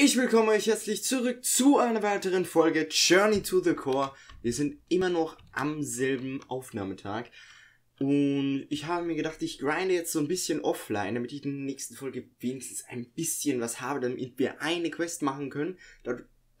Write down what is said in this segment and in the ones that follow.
Ich willkomme euch herzlich zurück zu einer weiteren Folge Journey to the Core. Wir sind immer noch am selben Aufnahmetag. Und ich habe mir gedacht, ich grinde jetzt so ein bisschen offline, damit ich in der nächsten Folge wenigstens ein bisschen was habe, damit wir eine Quest machen können.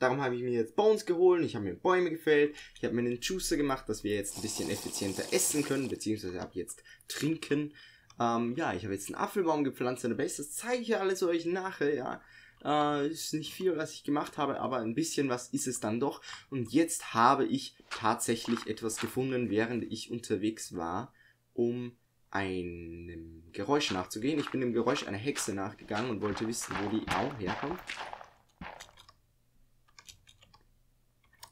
Darum habe ich mir jetzt Bones geholt, ich habe mir Bäume gefällt, ich habe mir einen Juicer gemacht, dass wir jetzt ein bisschen effizienter essen können, beziehungsweise ab jetzt trinken. Ähm, ja, ich habe jetzt einen Apfelbaum gepflanzt in Base, das zeige ich ja alles euch nachher, ja. Äh, ist nicht viel, was ich gemacht habe, aber ein bisschen was ist es dann doch. Und jetzt habe ich tatsächlich etwas gefunden, während ich unterwegs war, um einem Geräusch nachzugehen. Ich bin dem Geräusch einer Hexe nachgegangen und wollte wissen, wo die auch herkommt.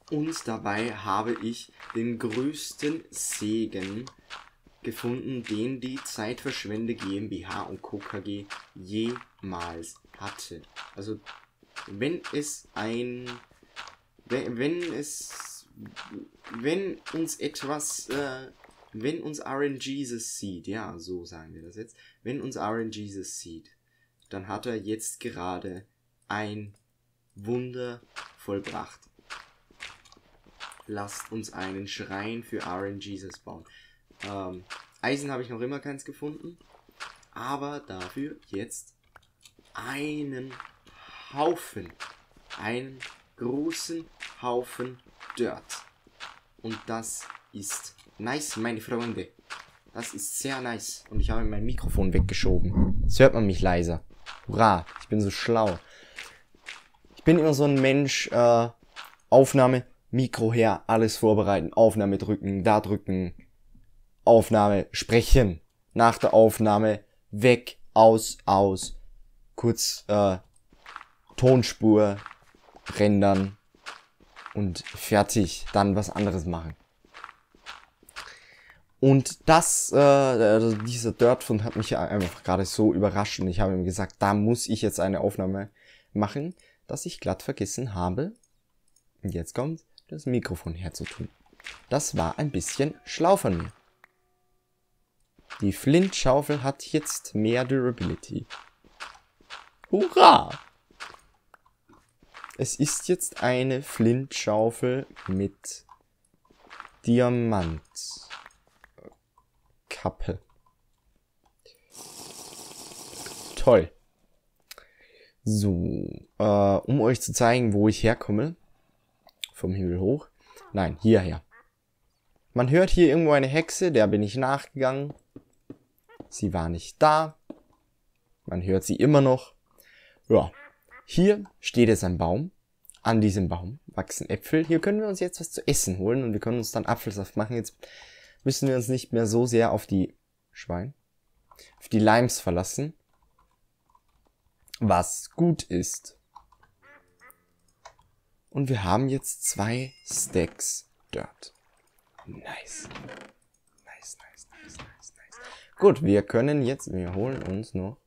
Und dabei habe ich den größten Segen gefunden, den die Zeitverschwende GmbH und Co. KG jemals hatte. Also, wenn es ein, wenn, wenn es, wenn uns etwas, äh, wenn uns RNGesus sieht, ja, so sagen wir das jetzt, wenn uns RNGesus sieht, dann hat er jetzt gerade ein Wunder vollbracht. Lasst uns einen Schrein für RNGesus bauen. Ähm, Eisen habe ich noch immer keins gefunden. Aber dafür jetzt einen Haufen. Einen großen Haufen Dirt. Und das ist nice, meine Freunde. Das ist sehr nice. Und ich habe mein Mikrofon weggeschoben. Jetzt hört man mich leiser. Hurra, ich bin so schlau. Ich bin immer so ein Mensch, äh, Aufnahme, Mikro her, alles vorbereiten, Aufnahme drücken, da drücken, Aufnahme sprechen. Nach der Aufnahme weg, aus, aus. Kurz äh, Tonspur rendern und fertig. Dann was anderes machen. Und das, äh, also dieser Dirtfund hat mich einfach gerade so überrascht und ich habe ihm gesagt, da muss ich jetzt eine Aufnahme machen, dass ich glatt vergessen habe. Und jetzt kommt das Mikrofon herzutun. Das war ein bisschen schlau von mir. Die Flintschaufel hat jetzt mehr Durability. Hurra! Es ist jetzt eine Flintschaufel mit Diamantkappe. Toll. So, äh, um euch zu zeigen, wo ich herkomme. Vom Himmel hoch. Nein, hierher. Man hört hier irgendwo eine Hexe, der bin ich nachgegangen. Sie war nicht da. Man hört sie immer noch. Ja, hier steht jetzt ein Baum. An diesem Baum wachsen Äpfel. Hier können wir uns jetzt was zu essen holen und wir können uns dann Apfelsaft machen. Jetzt müssen wir uns nicht mehr so sehr auf die Schwein, auf die Limes verlassen. Was gut ist. Und wir haben jetzt zwei Stacks Dirt. Nice. Gut, wir können jetzt, wir holen uns noch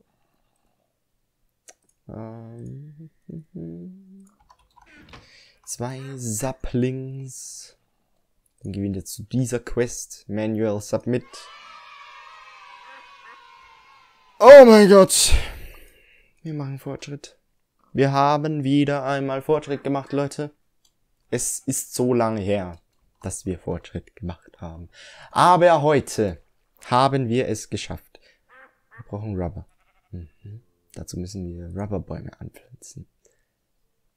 ähm, zwei Saplings. Dann gehen wir zu dieser Quest. Manual Submit. Oh mein Gott. Wir machen Fortschritt. Wir haben wieder einmal Fortschritt gemacht, Leute. Es ist so lange her, dass wir Fortschritt gemacht haben. Aber heute haben wir es geschafft. Wir brauchen Rubber. Mhm. Dazu müssen wir Rubberbäume anpflanzen.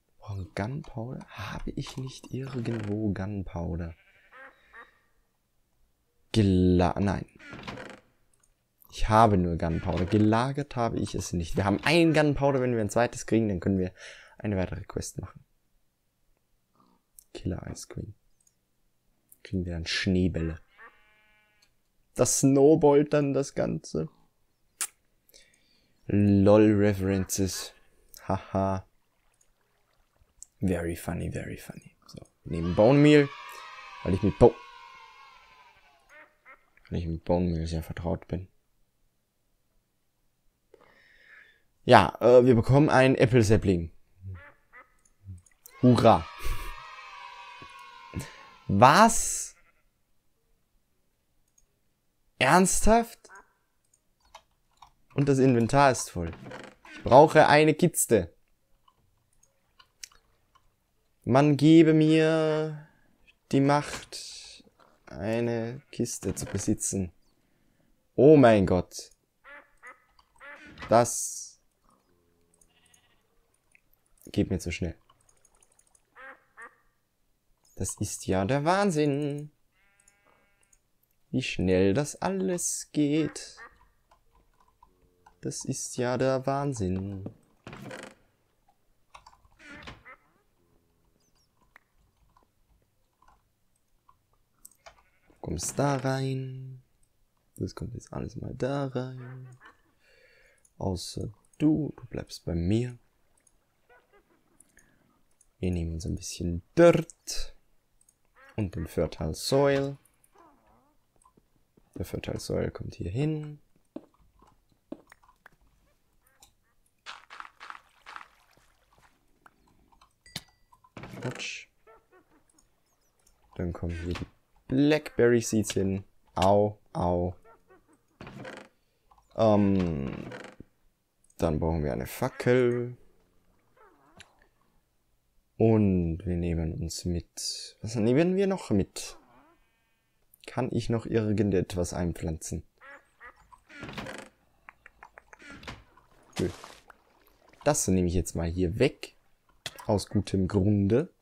Wir brauchen Gunpowder. Habe ich nicht irgendwo Gunpowder? Gela Nein. Ich habe nur Gunpowder. Gelagert habe ich es nicht. Wir haben ein Gunpowder. Wenn wir ein zweites kriegen, dann können wir eine weitere Quest machen. Killer Ice Cream. Kriegen wir dann Schneebälle. Das snowballt dann das Ganze. LOL References. Haha. Very funny, very funny. So, nehmen Bone Meal, weil ich mit Bo weil ich mit Bone Meal sehr vertraut bin. Ja, äh, wir bekommen einen Apple Sapling. Hurra. Was? Ernsthaft? Und das Inventar ist voll. Ich brauche eine Kiste. Man gebe mir die Macht, eine Kiste zu besitzen. Oh mein Gott. Das geht mir zu schnell. Das ist ja der Wahnsinn. Wie schnell das alles geht. Das ist ja der Wahnsinn. Du kommst da rein. Das kommt jetzt alles mal da rein. Außer du, du bleibst bei mir. Wir nehmen uns ein bisschen Dirt und den Fertile Soil. Der Fertile Soil kommt hier hin. Quatsch. Dann kommen hier die Blackberry Seeds hin. Au, au. Ähm, dann brauchen wir eine Fackel. Und wir nehmen uns mit... Was nehmen wir noch mit? Kann ich noch irgendetwas einpflanzen? Das nehme ich jetzt mal hier weg. Aus gutem Grunde.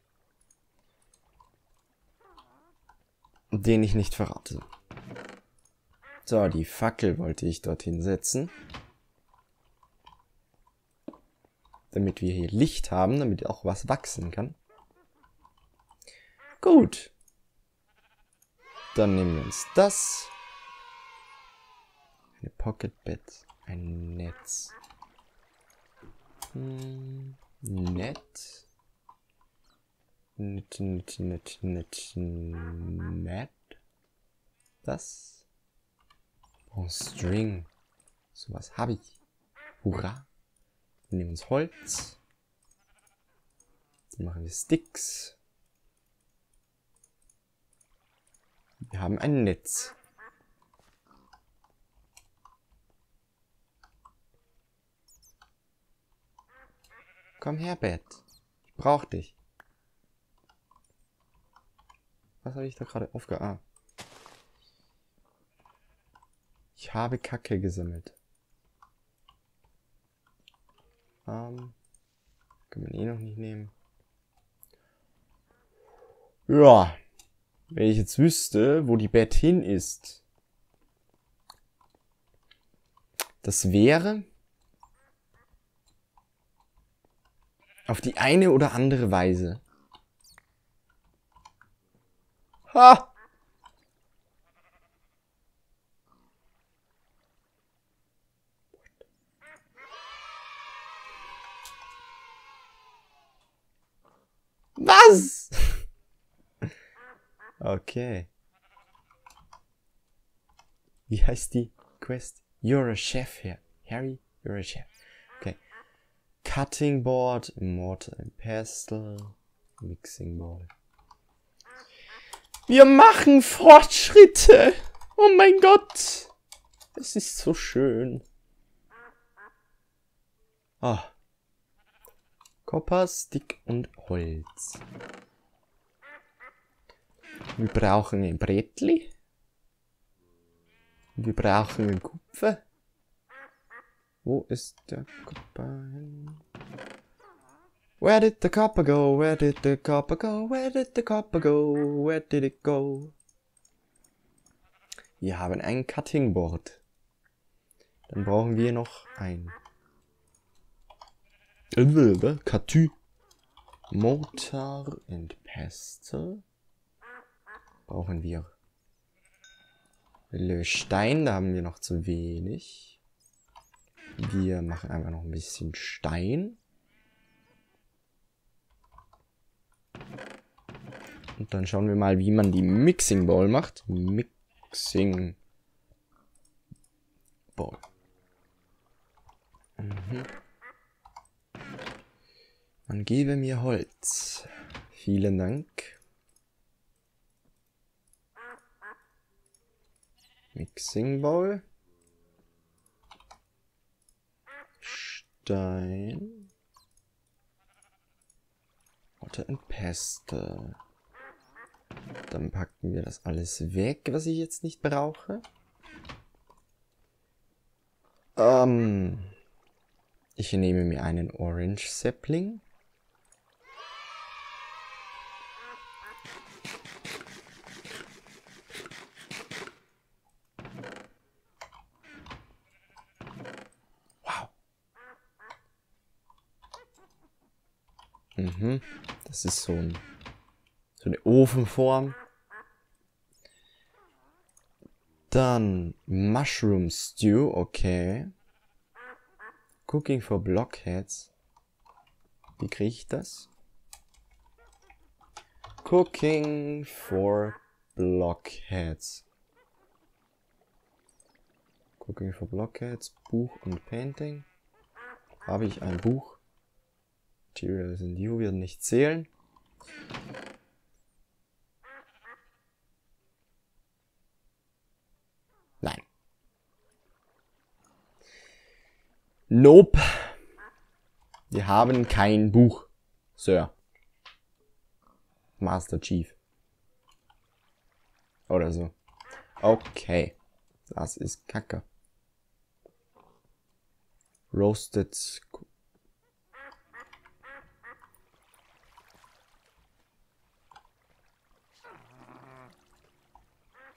Den ich nicht verrate. So, die Fackel wollte ich dorthin setzen. Damit wir hier Licht haben, damit auch was wachsen kann. Gut. Dann nehmen wir uns das. Eine Pocket Bed. Ein Netz. Hm, nett. Nett, nett, nett, nett, nett. Das. Oh, String. Sowas habe ich. Hurra. Wir nehmen uns Holz. Jetzt machen wir Sticks. Wir haben ein Netz. Komm her, Bett. Ich brauch dich. Was habe ich da gerade aufge... Ah. Ich habe Kacke gesammelt. Ähm, kann man eh noch nicht nehmen. Ja. Wenn ich jetzt wüsste, wo die Bett hin ist. Das wäre auf die eine oder andere Weise. Ah. Ha! Was? okay. Wie heißt Quest? You're a chef here. Harry, you're a chef. Okay. Cutting board, mortar and pestle, mixing bowl. Wir machen Fortschritte. Oh mein Gott. Es ist so schön. Ah. Kopper, Stick und Holz. Wir brauchen ein Brettli. Wir brauchen ein Kupfer. Wo ist der Kopper hin? Where did the copper go? Where did the copper go? Where did the copper go? Where did it go? Wir haben ein Cutting Board. Dann brauchen wir noch ein Katü. Mortar and Pestle. Brauchen wir. Stein, da haben wir noch zu wenig. Wir machen einfach noch ein bisschen Stein. Und dann schauen wir mal, wie man die Mixing Bowl macht. Mixing Bowl. Mhm. Man gebe mir Holz. Vielen Dank. Mixing Bowl. Stein. Mortar and Pestle. Dann packen wir das alles weg, was ich jetzt nicht brauche. Ähm, ich nehme mir einen Orange Sapling. Wow. Mhm. Das ist so, ein, so eine Ofenform. Dann Mushroom Stew, okay. Cooking for Blockheads. Wie kriege ich das? Cooking for Blockheads. Cooking for Blockheads, Buch und Painting. Habe ich ein Buch? Materials in You werden nicht zählen. Nein. Nope. Wir haben kein Buch, Sir. Master Chief. Oder so. Okay. Das ist Kacke. Roasted.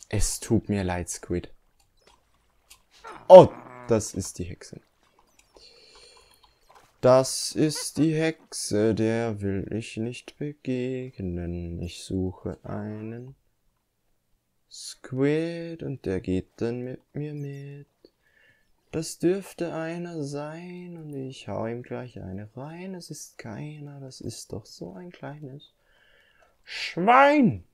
Es tut mir leid, Squid. Oh, das ist die Hexe. Das ist die Hexe, der will ich nicht begegnen. Ich suche einen Squid und der geht dann mit mir mit. Das dürfte einer sein und ich hau ihm gleich eine rein. Es ist keiner, das ist doch so ein kleines Schwein.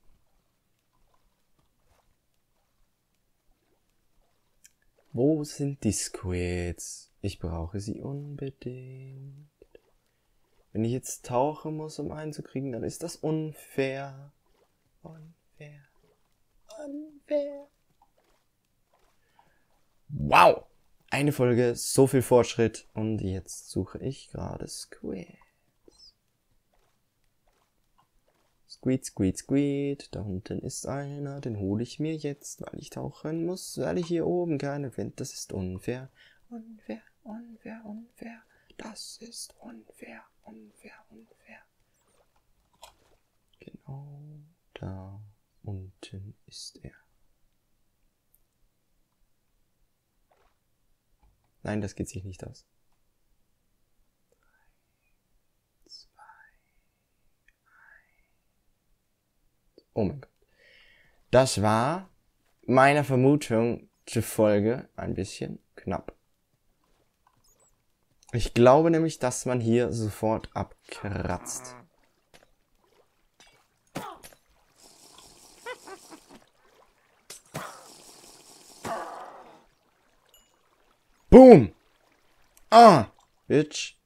Wo sind die Squids? Ich brauche sie unbedingt. Wenn ich jetzt tauchen muss, um einen zu kriegen, dann ist das unfair. Unfair. Unfair. Wow! Eine Folge, so viel Fortschritt und jetzt suche ich gerade Squids. Squeed, squeed, squeed. Da unten ist einer, den hole ich mir jetzt, weil ich tauchen muss, weil ich hier oben keine Wind. Das ist unfair. Unfair, unfair, unfair. Das ist unfair, unfair, unfair. Genau da unten ist er. Nein, das geht sich nicht aus. Oh mein Gott. Das war meiner Vermutung zufolge ein bisschen knapp. Ich glaube nämlich, dass man hier sofort abkratzt. Boom! Ah! Witch.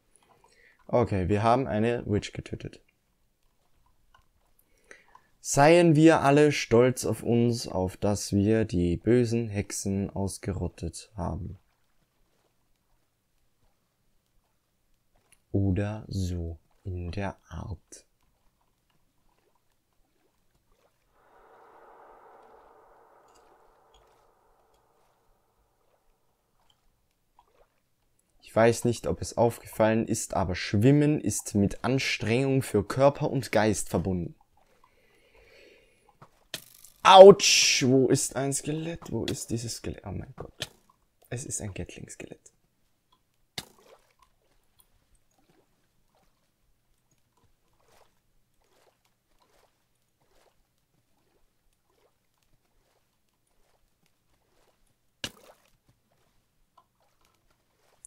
Okay, wir haben eine Witch getötet. Seien wir alle stolz auf uns, auf dass wir die bösen Hexen ausgerottet haben. Oder so in der Art. Ich weiß nicht, ob es aufgefallen ist, aber Schwimmen ist mit Anstrengung für Körper und Geist verbunden. Autsch! Wo ist ein Skelett? Wo ist dieses Skelett? Oh mein Gott. Es ist ein Gatling-Skelett.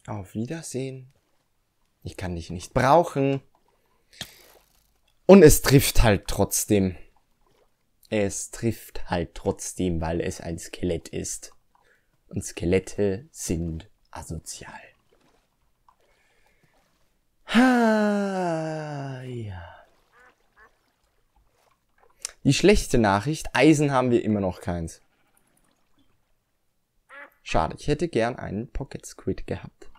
Auf Wiedersehen. Ich kann dich nicht brauchen. Und es trifft halt trotzdem. Es trifft halt trotzdem, weil es ein Skelett ist. Und Skelette sind asozial. Ha, ja. Die schlechte Nachricht, Eisen haben wir immer noch keins. Schade, ich hätte gern einen Pocket Squid gehabt.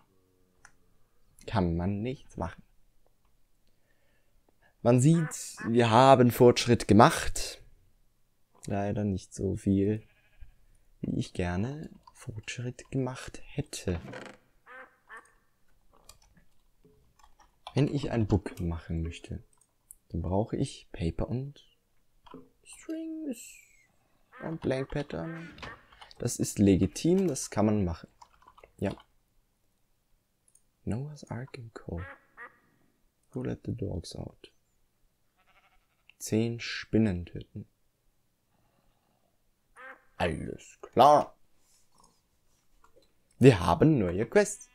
Kann man nichts machen. Man sieht, wir haben Fortschritt gemacht. Leider nicht so viel, wie ich gerne Fortschritt gemacht hätte. Wenn ich ein Book machen möchte, dann brauche ich Paper und Strings und Blank Pattern. Das ist legitim, das kann man machen. Ja. Noah's Ark and Co. Who let the dogs out? Zehn Spinnen töten. Alles klar. Wir haben neue Quests.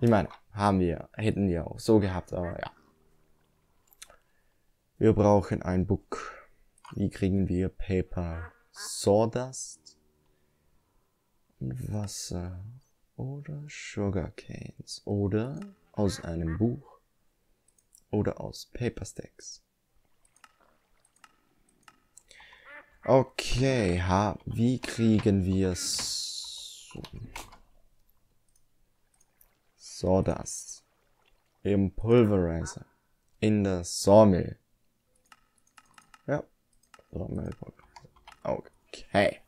Ich meine, haben wir, hätten wir auch so gehabt, aber ja. Wir brauchen ein Book. Wie kriegen wir Paper? Sawdust? Wasser oder Sugarcanes oder aus einem Buch oder aus Paperstacks. Okay, ha, wie kriegen wir Sawdust im Pulverizer in der Sawmill? Ja, Sawmill Okay.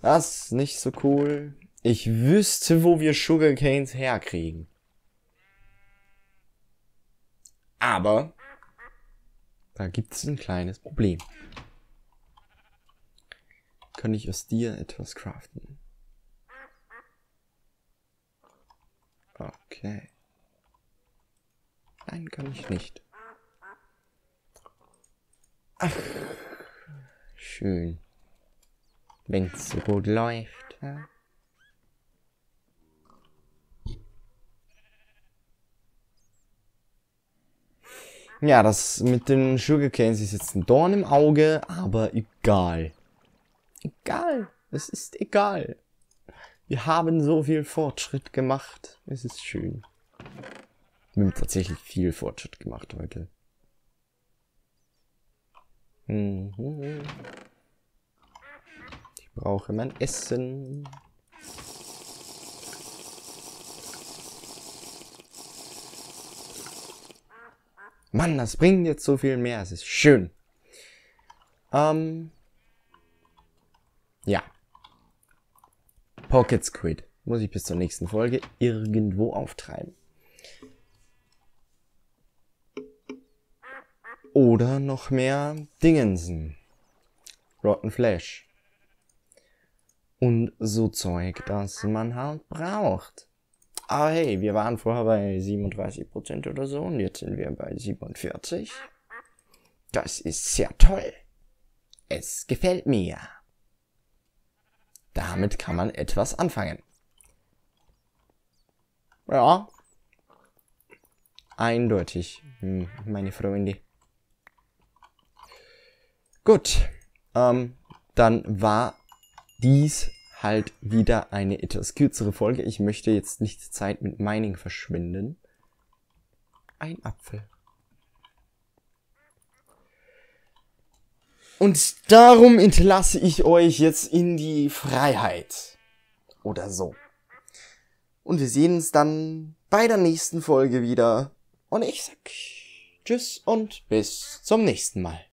Das ist nicht so cool. Ich wüsste, wo wir Sugarcanes herkriegen. Aber da gibt es ein kleines Problem. Kann ich aus dir etwas craften? Okay. Nein, kann ich nicht. Ach, schön. Wenn's so gut läuft. Ja? Ja, das mit den Sugarcanes ist jetzt ein Dorn im Auge, aber egal. Egal. Es ist egal. Wir haben so viel Fortschritt gemacht. Es ist schön. Wir haben tatsächlich viel Fortschritt gemacht heute. Ich brauche mein Essen. Mann, das bringt jetzt so viel mehr. Es ist schön. Ähm. Ja. Pocket Squid. Muss ich bis zur nächsten Folge irgendwo auftreiben. Oder noch mehr Dingensen. Rotten Flash. Und so Zeug, das man halt braucht. Aber hey, wir waren vorher bei 37% oder so und jetzt sind wir bei 47. Das ist sehr toll. Es gefällt mir. Damit kann man etwas anfangen. Ja. Eindeutig, hm, meine Freunde. Gut. Ähm, dann war dies halt wieder eine etwas kürzere Folge. Ich möchte jetzt nicht Zeit mit Mining verschwenden. Ein Apfel. Und darum entlasse ich euch jetzt in die Freiheit. Oder so. Und wir sehen uns dann bei der nächsten Folge wieder. Und ich sag Tschüss und bis zum nächsten Mal.